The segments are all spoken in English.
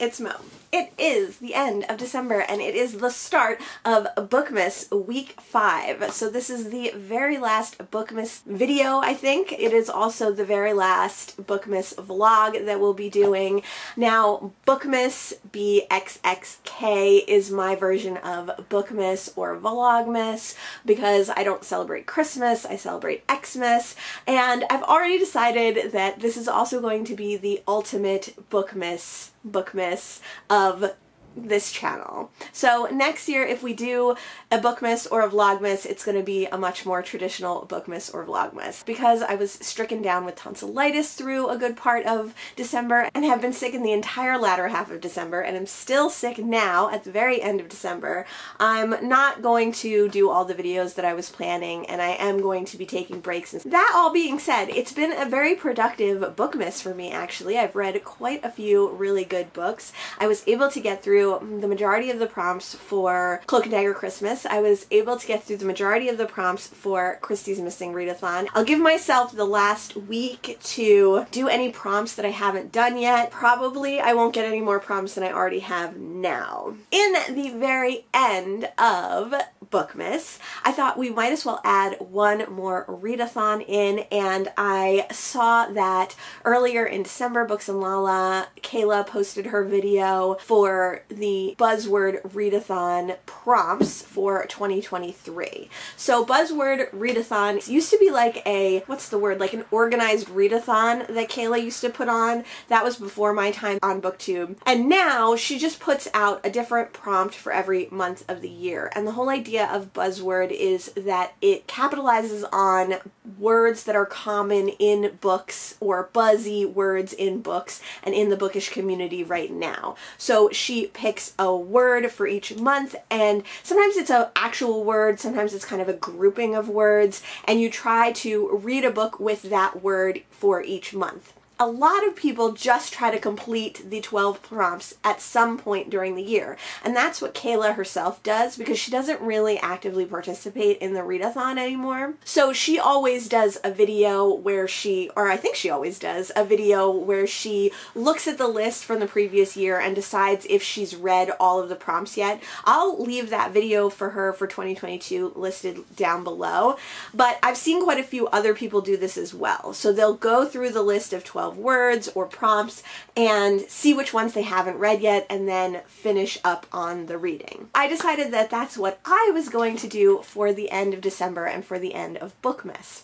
it's Mo. It is the end of December and it is the start of Bookmas week 5. So this is the very last Bookmas video, I think. It is also the very last Bookmas vlog that we'll be doing. Now, Bookmas BXXK is my version of Bookmas or Vlogmas because I don't celebrate Christmas, I celebrate Xmas, and I've already decided that this is also going to be the ultimate Bookmas bookmas of this channel. So next year, if we do a Bookmas or a Vlogmas, it's going to be a much more traditional Bookmas or Vlogmas. Because I was stricken down with tonsillitis through a good part of December and have been sick in the entire latter half of December and I'm still sick now at the very end of December, I'm not going to do all the videos that I was planning and I am going to be taking breaks. And That all being said, it's been a very productive Bookmas for me actually. I've read quite a few really good books. I was able to get through through the majority of the prompts for Cloak and Dagger Christmas. I was able to get through the majority of the prompts for Christie's Missing Readathon. I'll give myself the last week to do any prompts that I haven't done yet. Probably I won't get any more prompts than I already have now. In the very end of Bookmas, I thought we might as well add one more readathon in and I saw that earlier in December, Books and Lala, Kayla posted her video for the buzzword readathon prompts for 2023. So buzzword readathon used to be like a, what's the word, like an organized readathon that Kayla used to put on. That was before my time on BookTube. And now she just puts out a different prompt for every month of the year. And the whole idea of buzzword is that it capitalizes on words that are common in books or buzzy words in books and in the bookish community right now. So she picks a word for each month and sometimes it's an actual word, sometimes it's kind of a grouping of words and you try to read a book with that word for each month a lot of people just try to complete the 12 prompts at some point during the year. And that's what Kayla herself does because she doesn't really actively participate in the readathon anymore. So she always does a video where she, or I think she always does, a video where she looks at the list from the previous year and decides if she's read all of the prompts yet. I'll leave that video for her for 2022 listed down below. But I've seen quite a few other people do this as well. So they'll go through the list of 12 words or prompts and see which ones they haven't read yet and then finish up on the reading. I decided that that's what I was going to do for the end of December and for the end of Bookmas.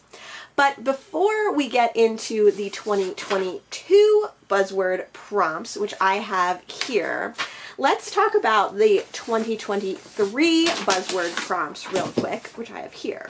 But before we get into the 2022 buzzword prompts, which I have here, let's talk about the 2023 buzzword prompts real quick, which I have here.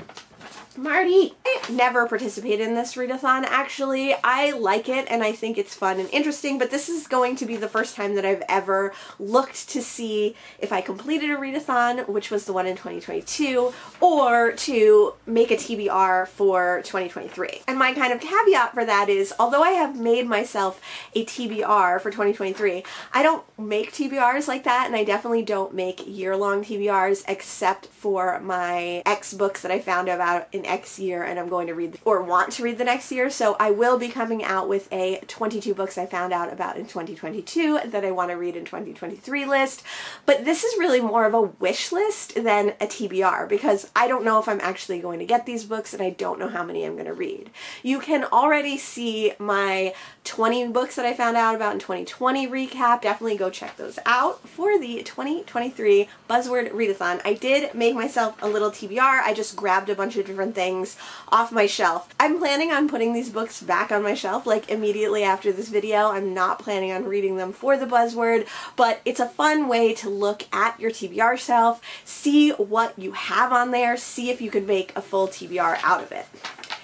Marty. I never participated in this readathon actually. I like it and I think it's fun and interesting, but this is going to be the first time that I've ever looked to see if I completed a readathon, which was the one in 2022, or to make a TBR for 2023. And my kind of caveat for that is, although I have made myself a TBR for 2023, I don't make TBRs like that and I definitely don't make year-long TBRs except for my X books that I found about in X year and I'm going to read or want to read the next year. So I will be coming out with a 22 books I found out about in 2022 that I want to read in 2023 list. But this is really more of a wish list than a TBR because I don't know if I'm actually going to get these books and I don't know how many I'm going to read. You can already see my 20 books that I found out about in 2020 recap. Definitely go check those out for the 2023 Buzzword Readathon. I did make myself a little TBR. I just grabbed a bunch of different things off my shelf. I'm planning on putting these books back on my shelf like immediately after this video. I'm not planning on reading them for the buzzword, but it's a fun way to look at your TBR shelf, see what you have on there, see if you could make a full TBR out of it.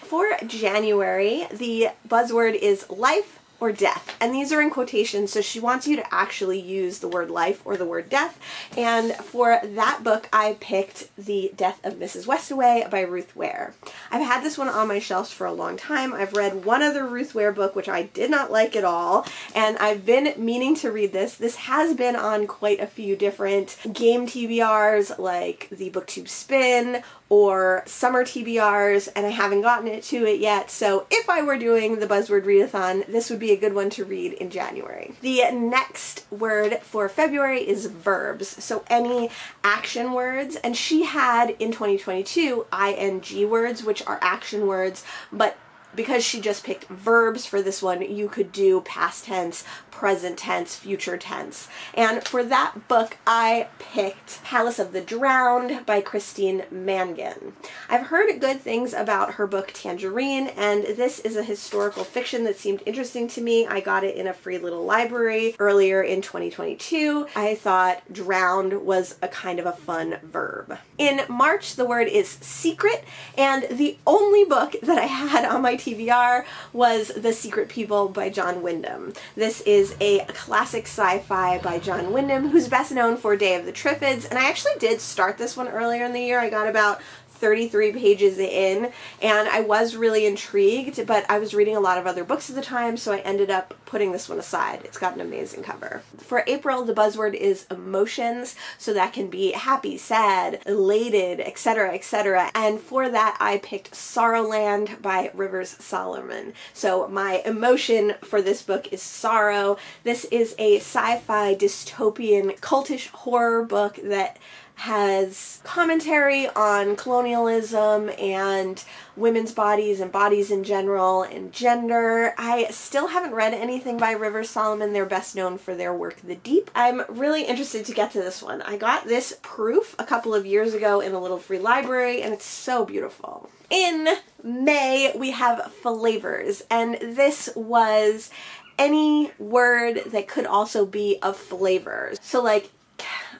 For January, the buzzword is life, or death. And these are in quotations, so she wants you to actually use the word life or the word death. And for that book, I picked The Death of Mrs. Westaway by Ruth Ware. I've had this one on my shelves for a long time. I've read one other Ruth Ware book, which I did not like at all, and I've been meaning to read this. This has been on quite a few different game TBRs, like the BookTube Spin or summer TBRs, and I haven't gotten it to it yet. So if I were doing the Buzzword Readathon, this would be a good one to read in January. The next word for February is verbs, so any action words. And she had in 2022 ing words, which are action words, but because she just picked verbs for this one, you could do past tense, present tense, future tense. And for that book, I picked Palace of the Drowned by Christine Mangan. I've heard good things about her book Tangerine, and this is a historical fiction that seemed interesting to me. I got it in a free little library earlier in 2022. I thought drowned was a kind of a fun verb. In March, the word is secret, and the only book that I had on my TBR was The Secret People by John Wyndham. This is a classic sci-fi by John Wyndham, who's best known for Day of the Triffids, and I actually did start this one earlier in the year. I got about 33 pages in and I was really intrigued, but I was reading a lot of other books at the time, so I ended up putting this one aside. It's got an amazing cover. For April, the buzzword is emotions, so that can be happy, sad, elated, etc., etc. And for that, I picked Sorrowland by Rivers Solomon. So my emotion for this book is sorrow. This is a sci-fi dystopian cultish horror book that has commentary on colonialism and women's bodies and bodies in general and gender. I still haven't read anything by Rivers Solomon. They're best known for their work The Deep. I'm really interested to get to this one. I got this proof a couple of years ago in a little free library and it's so beautiful. In May, we have flavors, and this was any word that could also be of flavors. So like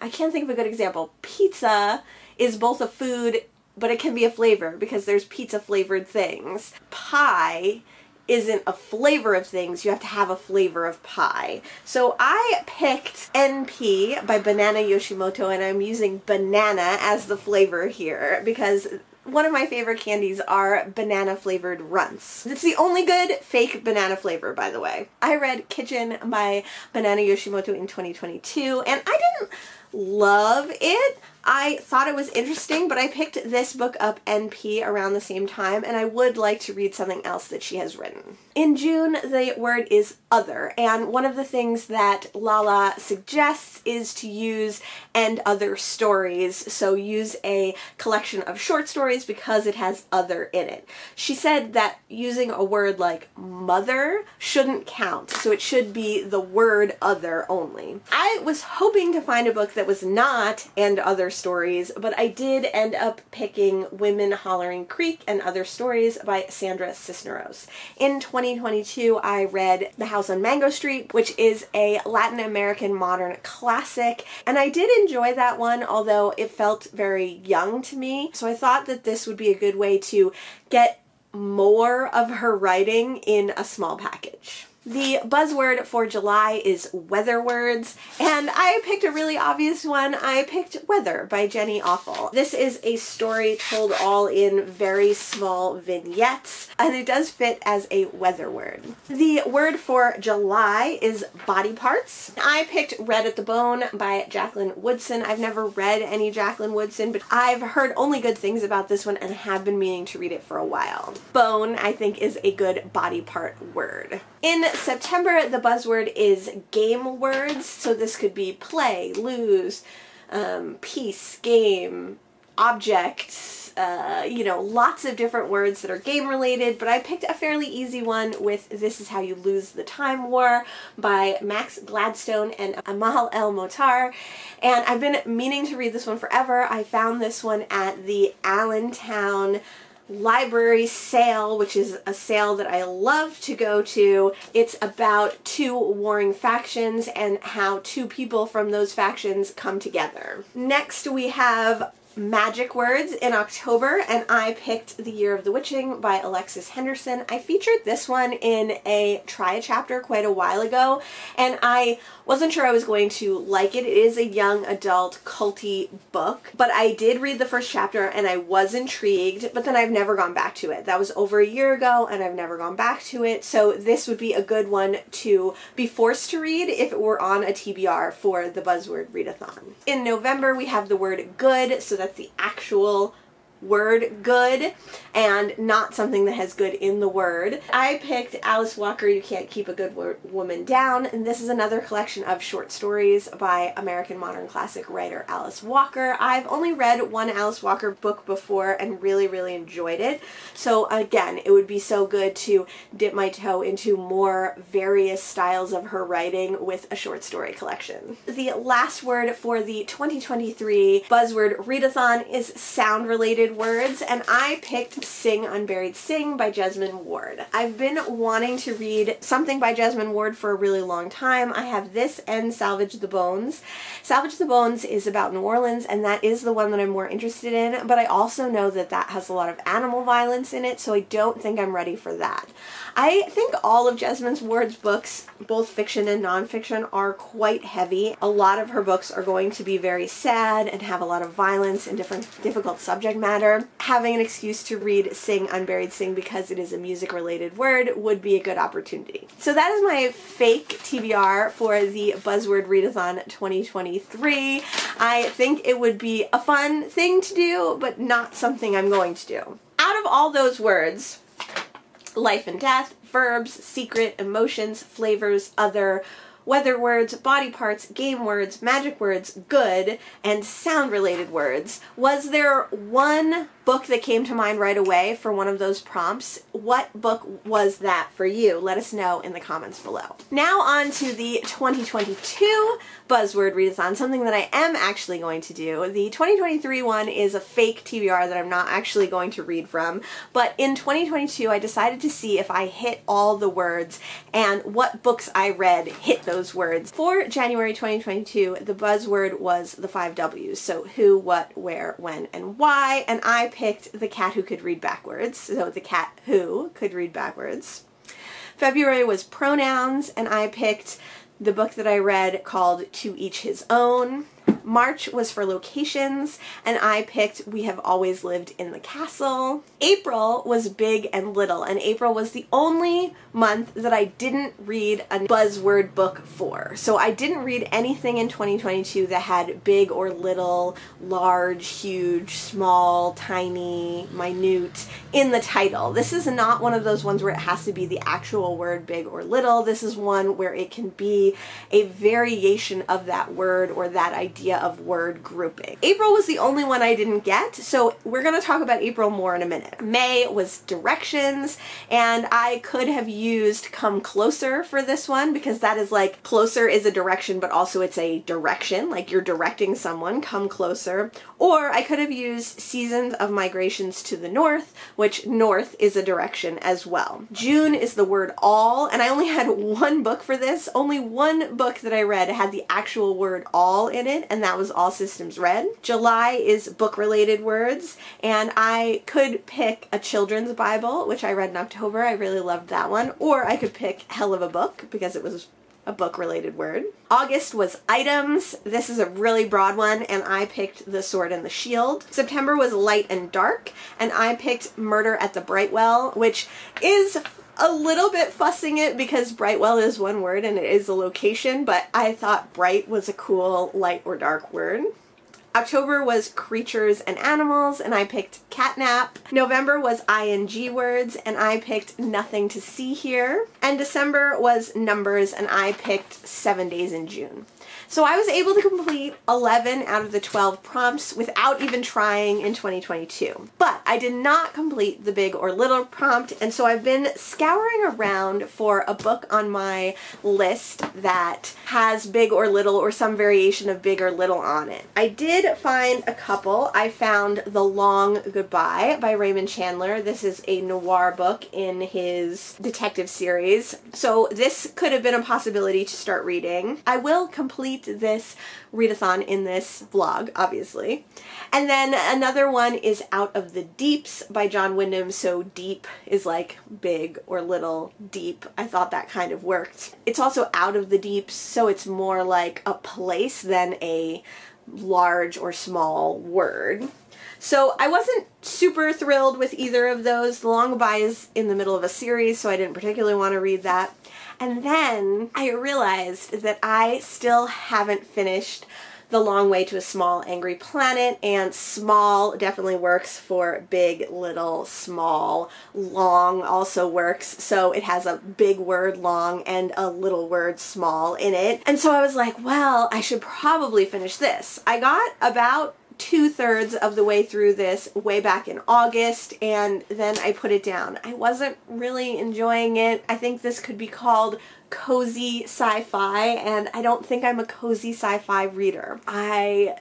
I can't think of a good example. Pizza is both a food, but it can be a flavor because there's pizza flavored things. Pie isn't a flavor of things, you have to have a flavor of pie. So I picked NP by Banana Yoshimoto and I'm using banana as the flavor here because one of my favorite candies are banana flavored runts. It's the only good fake banana flavor, by the way. I read Kitchen by Banana Yoshimoto in 2022, and I didn't love it. I thought it was interesting, but I picked this book up NP around the same time, and I would like to read something else that she has written. In June, the word is other, and one of the things that Lala suggests is to use and other stories, so use a collection of short stories because it has other in it. She said that using a word like mother shouldn't count, so it should be the word other only. I was hoping to find a book that was not and other stories, but I did end up picking Women Hollering Creek and Other Stories by Sandra Cisneros. In 2022, I read The House on Mango Street, which is a Latin American modern classic, and I did enjoy that one, although it felt very young to me. So I thought that this would be a good way to get more of her writing in a small package. The buzzword for July is weather words, and I picked a really obvious one. I picked Weather by Jenny Offill. This is a story told all in very small vignettes, and it does fit as a weather word. The word for July is body parts. I picked Red at the Bone by Jacqueline Woodson. I've never read any Jacqueline Woodson, but I've heard only good things about this one and have been meaning to read it for a while. Bone, I think, is a good body part word. In September, the buzzword is game words, so this could be play, lose, um, piece, game, object, uh, you know, lots of different words that are game related, but I picked a fairly easy one with This Is How You Lose the Time War by Max Gladstone and Amal El-Mohtar. And I've been meaning to read this one forever. I found this one at the Allentown library sale, which is a sale that I love to go to. It's about two warring factions and how two people from those factions come together. Next we have Magic Words in October, and I picked The Year of the Witching by Alexis Henderson. I featured this one in a try chapter quite a while ago, and I wasn't sure I was going to like it. It is a young adult culty book, but I did read the first chapter and I was intrigued, but then I've never gone back to it. That was over a year ago and I've never gone back to it, so this would be a good one to be forced to read if it were on a TBR for the Buzzword Readathon. In November, we have the word good, so that's the actual word good and not something that has good in the word. I picked Alice Walker, You Can't Keep a Good Woman Down, and this is another collection of short stories by American modern classic writer Alice Walker. I've only read one Alice Walker book before and really, really enjoyed it. So again, it would be so good to dip my toe into more various styles of her writing with a short story collection. The last word for the 2023 buzzword readathon is sound related words, and I picked Sing Unburied Sing by Jesmyn Ward. I've been wanting to read something by Jesmyn Ward for a really long time. I have this and Salvage the Bones. Salvage the Bones is about New Orleans and that is the one that I'm more interested in, but I also know that that has a lot of animal violence in it, so I don't think I'm ready for that. I think all of Jesmyn Ward's books, both fiction and nonfiction, are quite heavy. A lot of her books are going to be very sad and have a lot of violence and different difficult subject matter. Having an excuse to read Sing Unburied Sing because it is a music related word would be a good opportunity. So that is my fake TBR for the Buzzword Readathon 2023. I think it would be a fun thing to do, but not something I'm going to do. Out of all those words, life and death, verbs, secret, emotions, flavors, other, weather words, body parts, game words, magic words, good, and sound related words. Was there one book that came to mind right away for one of those prompts? What book was that for you? Let us know in the comments below. Now on to the 2022 buzzword readathon, something that I am actually going to do. The 2023 one is a fake TBR that I'm not actually going to read from, but in 2022 I decided to see if I hit all the words and what books I read hit those words. For January 2022, the buzzword was the five W's, so who, what, where, when, and why, and I picked The Cat Who Could Read Backwards, so The Cat Who Could Read Backwards. February was pronouns, and I picked the book that I read called To Each His Own. March was for locations, and I picked We Have Always Lived in the Castle. April was big and little, and April was the only month that I didn't read a buzzword book for. So I didn't read anything in 2022 that had big or little, large, huge, small, tiny, minute in the title. This is not one of those ones where it has to be the actual word big or little. This is one where it can be a variation of that word or that idea idea of word grouping. April was the only one I didn't get, so we're to talk about April more in a minute. May was directions, and I could have used come closer for this one because that is like closer is a direction, but also it's a direction, like you're directing someone, come closer. Or I could have used seasons of migrations to the north, which north is a direction as well. June is the word all, and I only had one book for this. Only one book that I read had the actual word all in it, and that was All Systems Red. July is book related words, and I could pick a children's Bible, which I read in October. I really loved that one. Or I could pick Hell of a Book because it was a book related word. August was items. This is a really broad one, and I picked The Sword and the Shield. September was light and dark, and I picked Murder at the Brightwell, which is a little bit fussing it because Brightwell is one word and it is a location, but I thought bright was a cool light or dark word. October was creatures and animals, and I picked catnap. November was ing words, and I picked nothing to see here. And December was numbers, and I picked seven days in June. So I was able to complete 11 out of the 12 prompts without even trying in 2022. But I did not complete the big or little prompt, and so I've been scouring around for a book on my list that has big or little or some variation of big or little on it. I did find a couple. I found The Long Goodbye by Raymond Chandler. This is a noir book in his detective series. So this could have been a possibility to start reading. I will complete this readathon in this vlog, obviously. And then another one is Out of the Deeps by John Wyndham. So deep is like big or little deep. I thought that kind of worked. It's also out of the deeps, so it's more like a place than a large or small word. So I wasn't super thrilled with either of those. The Long Goodbye is in the middle of a series, so I didn't particularly want to read that. And then I realized that I still haven't finished The Long Way to a Small Angry Planet, and small definitely works for big, little, small. Long also works, so it has a big word long and a little word small in it. And so I was like, well, I should probably finish this. I got about two thirds of the way through this way back in August and then I put it down. I wasn't really enjoying it. I think this could be called cozy sci-fi and I don't think I'm a cozy sci-fi reader. I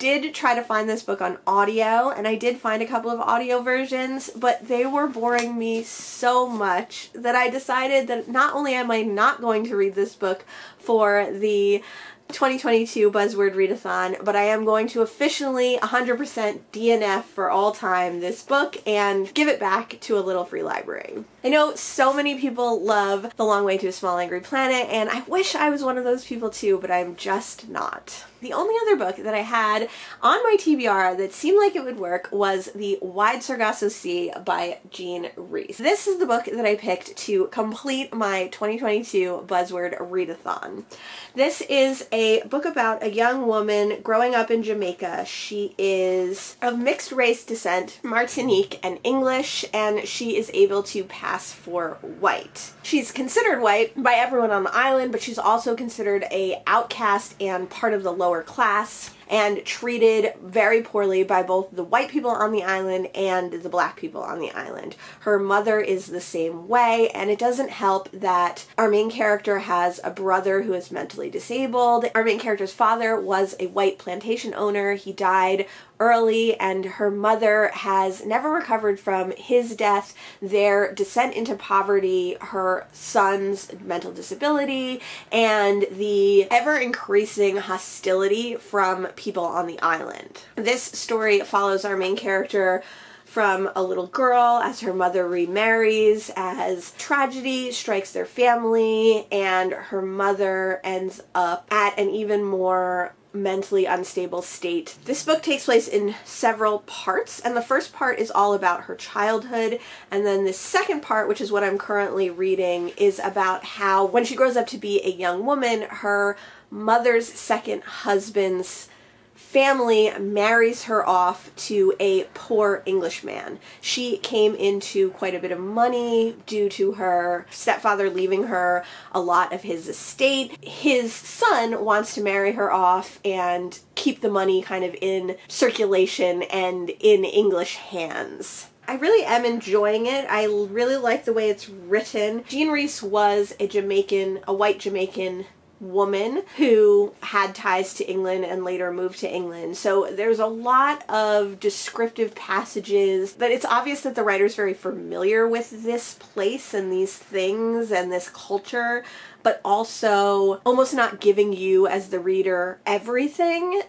did try to find this book on audio and I did find a couple of audio versions, but they were boring me so much that I decided that not only am I not going to read this book for the 2022 Buzzword Readathon, but I am going to officially 100% DNF for all time this book and give it back to a little free library. I know so many people love The Long Way to a Small Angry Planet, and I wish I was one of those people too, but I'm just not. The only other book that I had on my TBR that seemed like it would work was The Wide Sargasso Sea by Jean Rhys. This is the book that I picked to complete my 2022 Buzzword Readathon. This is a book about a young woman growing up in Jamaica. She is of mixed race descent, Martinique and English, and she is able to pass for white. She's considered white by everyone on the island, but she's also considered a outcast and part of the lower class and treated very poorly by both the white people on the island and the black people on the island. Her mother is the same way, and it doesn't help that our main character has a brother who is mentally disabled. Our main character's father was a white plantation owner. He died early, and her mother has never recovered from his death, their descent into poverty, her son's mental disability, and the ever increasing hostility from people on the island. This story follows our main character from a little girl as her mother remarries, as tragedy strikes their family, and her mother ends up at an even more mentally unstable state. This book takes place in several parts, and the first part is all about her childhood, and then the second part, which is what I'm currently reading, is about how when she grows up to be a young woman, her mother's second husband's family marries her off to a poor Englishman. She came into quite a bit of money due to her stepfather leaving her a lot of his estate. His son wants to marry her off and keep the money kind of in circulation and in English hands. I really am enjoying it. I really like the way it's written. Jean Rhys was a Jamaican, a white Jamaican woman who had ties to England and later moved to England. So there's a lot of descriptive passages that it's obvious that the writer's very familiar with this place and these things and this culture, but also almost not giving you as the reader everything,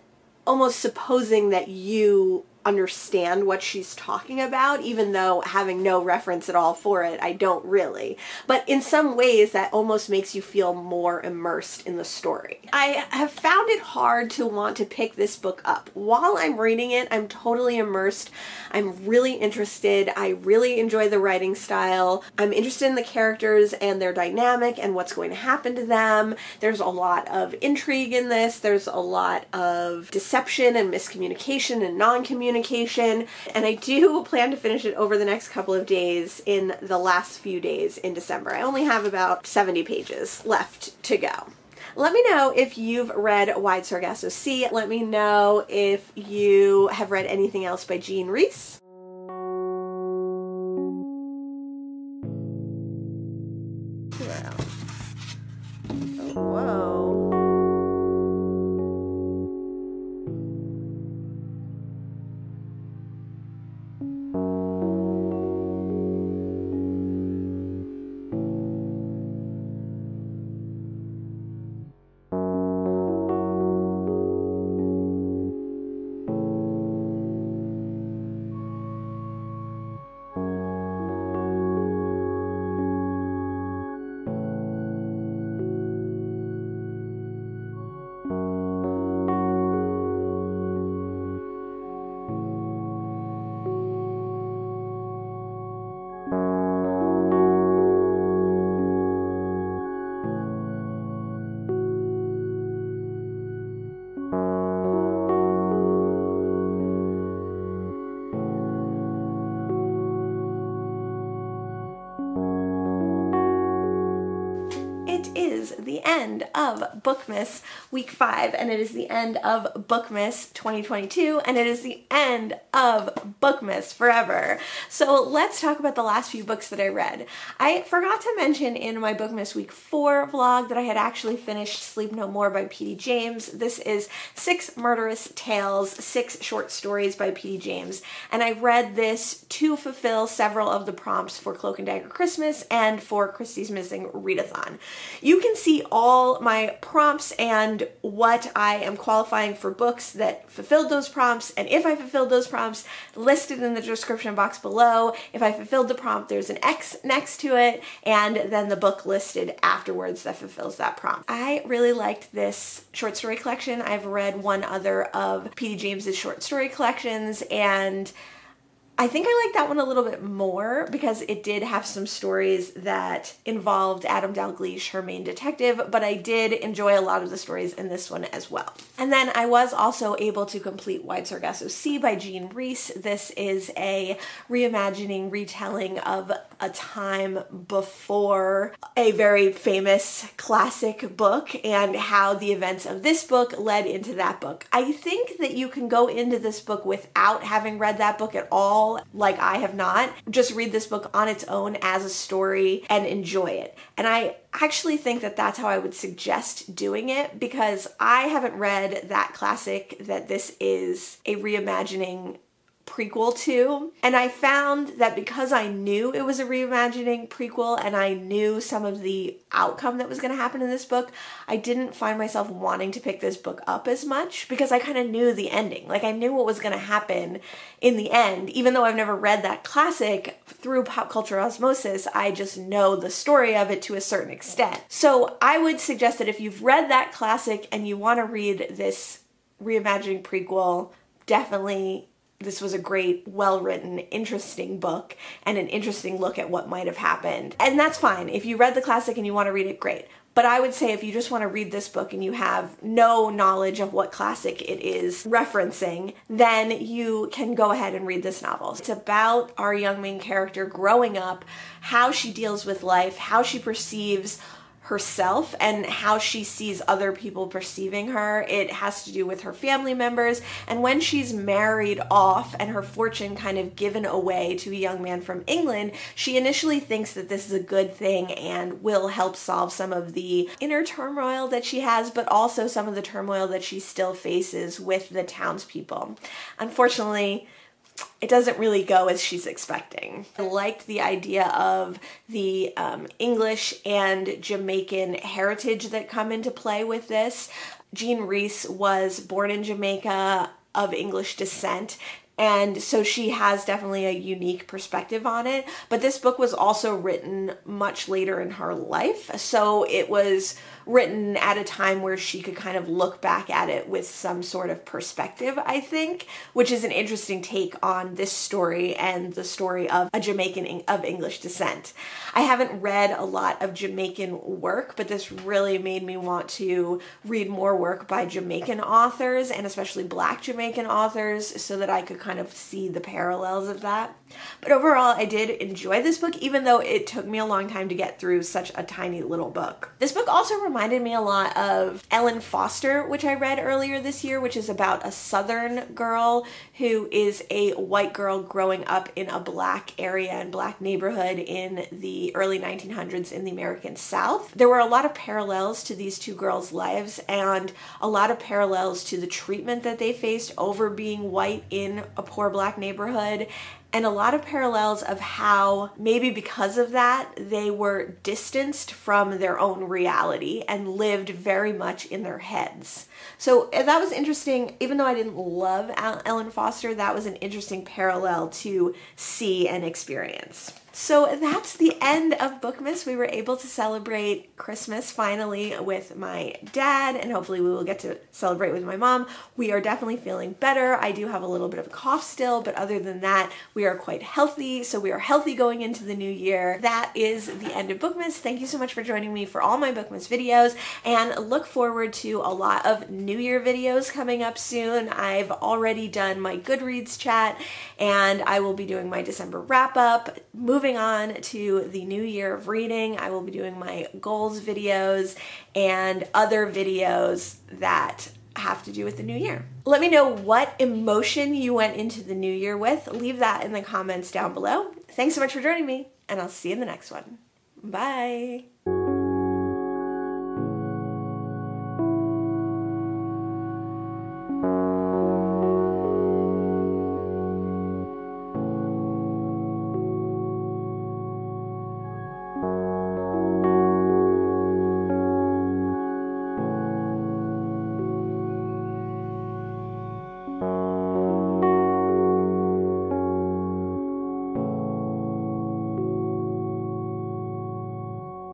almost supposing that you understand what she's talking about, even though having no reference at all for it, I don't really. But in some ways, that almost makes you feel more immersed in the story. I have found it hard to want to pick this book up. While I'm reading it, I'm totally immersed. I'm really interested. I really enjoy the writing style. I'm interested in the characters and their dynamic and what's going to happen to them. There's a lot of intrigue in this. There's a lot of deception and miscommunication and non-communication communication, communication and I do plan to finish it over the next couple of days in the last few days in December. I only have about 70 pages left to go. Let me know if you've read Wide Sargasso Sea. Let me know if you have read anything else by Jean Rhys. Wow. Oh, whoa. Is the end of Bookmas week five, and it is the end of Bookmas 2022, and it is the end of Bookmas forever. So let's talk about the last few books that I read. I forgot to mention in my Bookmas week four vlog that I had actually finished Sleep No More by P.D. James. This is six murderous tales, six short stories by P.D. James, and I read this to fulfill several of the prompts for Cloak and Dagger Christmas and for Christie's Missing Readathon. You can see all my prompts and what I am qualifying for books that fulfilled those prompts, and if I fulfilled those prompts, listed in the description box below. If I fulfilled the prompt, there's an X next to it, and then the book listed afterwards that fulfills that prompt. I really liked this short story collection. I've read one other of P.D. James's short story collections, and I think I like that one a little bit more because it did have some stories that involved Adam Dalgliesh, her main detective, but I did enjoy a lot of the stories in this one as well. And then I was also able to complete Wide Sargasso Sea by Jean Rhys. This is a reimagining, retelling of a time before a very famous classic book and how the events of this book led into that book. I think that you can go into this book without having read that book at all like I have not. Just read this book on its own as a story and enjoy it. And I actually think that that's how I would suggest doing it because I haven't read that classic that this is a reimagining prequel to. And I found that because I knew it was a reimagining prequel and I knew some of the outcome that was going to happen in this book, I didn't find myself wanting to pick this book up as much because I kind of knew the ending. Like I knew what was going to happen in the end. Even though I've never read that classic through pop culture osmosis, I just know the story of it to a certain extent. So I would suggest that if you've read that classic and you want to read this reimagining prequel, definitely this was a great, well written, interesting book and an interesting look at what might have happened. And that's fine. If you read the classic and you want to read it, great. But I would say if you just want to read this book and you have no knowledge of what classic it is referencing, then you can go ahead and read this novel. It's about our young main character growing up, how she deals with life, how she perceives herself and how she sees other people perceiving her. It has to do with her family members. And when she's married off and her fortune kind of given away to a young man from England, she initially thinks that this is a good thing and will help solve some of the inner turmoil that she has, but also some of the turmoil that she still faces with the townspeople. Unfortunately, it doesn't really go as she's expecting. I liked the idea of the um, English and Jamaican heritage that come into play with this. Jean Rhys was born in Jamaica of English descent and so she has definitely a unique perspective on it. But this book was also written much later in her life, so it was written at a time where she could kind of look back at it with some sort of perspective, I think, which is an interesting take on this story and the story of a Jamaican of English descent. I haven't read a lot of Jamaican work, but this really made me want to read more work by Jamaican authors and especially black Jamaican authors so that I could kind of see the parallels of that. But overall, I did enjoy this book even though it took me a long time to get through such a tiny little book. This book also reminded me a lot of Ellen Foster, which I read earlier this year, which is about a southern girl who is a white girl growing up in a black area and black neighborhood in the early 1900s in the American South. There were a lot of parallels to these two girls' lives and a lot of parallels to the treatment that they faced over being white in a poor black neighborhood and a lot of parallels of how maybe because of that they were distanced from their own reality and lived very much in their heads. So eh, that was interesting. Even though I didn't love Ellen Foster, that was an interesting parallel to see and experience. So that's the end of Bookmas. We were able to celebrate Christmas finally with my dad, and hopefully we will get to celebrate with my mom. We are definitely feeling better. I do have a little bit of a cough still, but other than that, we are quite healthy. So we are healthy going into the new year. That is the end of Bookmas. Thank you so much for joining me for all my Bookmas videos, and look forward to a lot of New Year videos coming up soon. I've already done my Goodreads chat, and I will be doing my December wrap up. Moving on to the new year of reading. I will be doing my goals videos and other videos that have to do with the new year. Let me know what emotion you went into the new year with. Leave that in the comments down below. Thanks so much for joining me, and I'll see you in the next one. Bye.